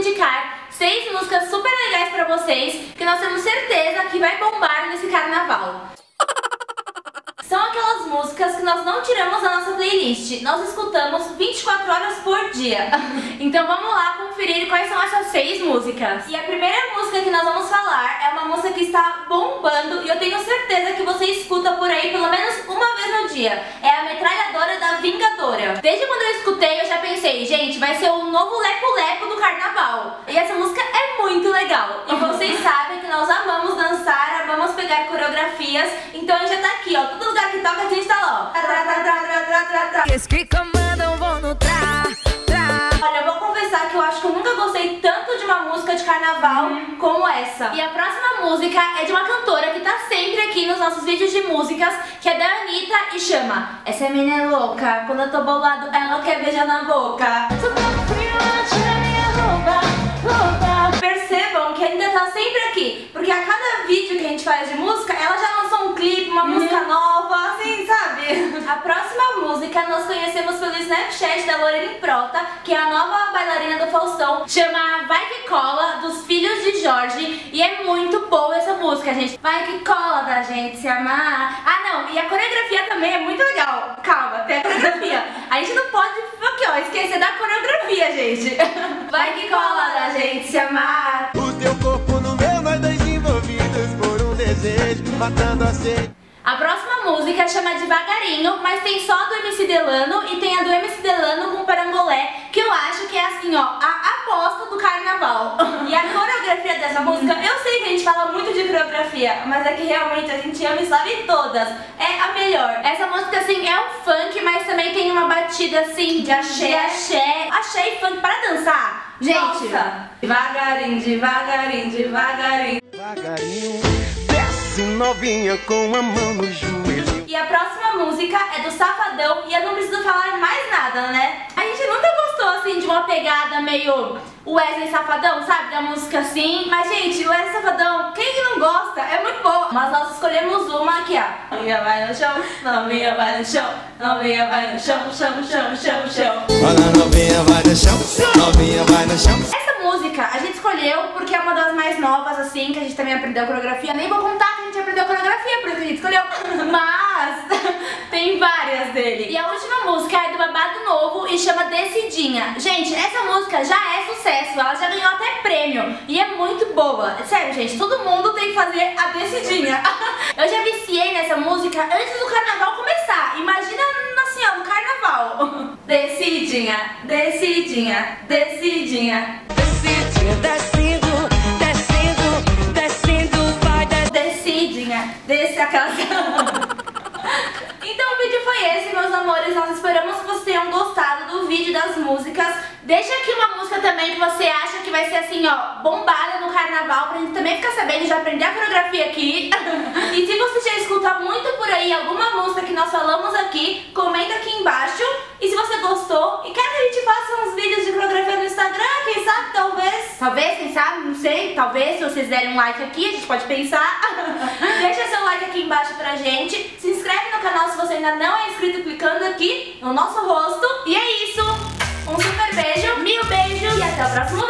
indicar seis músicas super legais pra vocês que nós temos certeza que vai bombar nesse carnaval. São aquelas músicas que nós não tiramos da nossa playlist, nós escutamos 24 horas por dia. Então vamos lá conferir quais são essas seis músicas. E a primeira música que nós vamos falar é uma música que está bombando e eu tenho certeza que você escuta por aí pelo menos uma vez no dia. É a Metralhadora da Vingadora. Desde quando eu escutei eu já pensei, gente, vai ser o novo lepo-lepo do carnaval. E essa música é muito legal. E vocês sabem que nós amamos dançar, amamos pegar coreografias, então já tá aqui, ó, todo lugar que toca a gente tá lá, ó. Olha, eu vou confessar que eu acho que eu nunca gostei tanto música de carnaval como essa. E a próxima música é de uma cantora que tá sempre aqui nos nossos vídeos de músicas, que é da Anitta e chama Essa menina é louca, quando eu tô bolado ela quer beijar na boca. Percebam que a Anitta tá sempre aqui, porque a cada vídeo que a gente faz de música, ela já lançou um clipe, uma música nova, assim, sabe? A próxima música nós conhecemos pelo Snapchat da Lorena Prota, que é a nova bailarina do Chama Vai Que Cola, dos Filhos de Jorge, e é muito boa essa música, gente. Vai que cola da gente se amar. Ah, não, e a coreografia também é muito legal. Calma, tem a coreografia. A gente não pode, aqui, ó, esquecer da coreografia, gente. Vai que cola da gente se amar. O teu corpo no meu, nós dois envolvidos por um desejo, matando a sede. A próxima música chama Devagarinho, mas tem só do MC Delano e tem a do MC Delano com Parangolé, que eu acho que é assim, ó, a aposta do carnaval. E a coreografia dessa música, eu sei que a gente fala muito de coreografia, mas é que realmente a gente ama e sabe todas. É a melhor. Essa música, assim, é um funk, mas também tem uma batida, assim, de axé. De axé. Axé e funk para dançar. Gente, Nossa. devagarinho, devagarinho, devagarinho. Devagarinho, desce novinha com a mão no joelho. E a próxima música é do Safadão e eu não preciso falar mais nada, né? A gente nunca gostou assim de uma pegada meio Wesley Safadão, sabe? Da música assim. Mas, gente, o Wesley Safadão, quem que não gosta? É muito boa. Mas nós escolhemos uma aqui, ó. Novinha vai no chão, novinha vai no chão, novinha vai no chão, chão, chão, chão, chão. Olha, novinha vai no chão, novinha vai no chão. Essa música a gente escolheu porque é uma das mais novas, assim, que a gente também aprendeu coreografia. Nem vou contar que a gente aprendeu coreografia, por isso que a gente escolheu. Mas tem várias dele. E a última música é do Babado Novo e chama Decidinha. Gente, essa música já é sucesso, ela já ganhou até prêmio. E é muito boa. Sério, gente, todo mundo tem que fazer a Decidinha. Eu já viciei nessa música antes do carnaval começar. Imagina assim, ó, no carnaval. Decidinha, decidinha, decidinha. Descendo, descendo, descendo, descendo, vai descendo. Decidinha, desse aquelas. O vídeo foi esse, meus amores. Nós esperamos que vocês tenham gostado do vídeo das músicas. Deixa aqui uma música também que você acha que vai ser assim, ó, bombada no carnaval, pra gente também ficar sabendo, já aprender a coreografia aqui. e se você já escuta muito por aí alguma música que nós falamos aqui, comenta aqui embaixo. E se você gostou e quer que a gente faça uns vídeos de coreografia no Instagram, quem sabe, talvez. Talvez, quem sabe, não sei. Talvez, se vocês derem um like aqui, a gente pode pensar. Deixa seu like aqui embaixo pra gente. Se inscreve no canal se você ainda não é inscrito, clicando aqui no nosso rosto. E é isso. Um super beijo, mil beijos e até o próximo vídeo.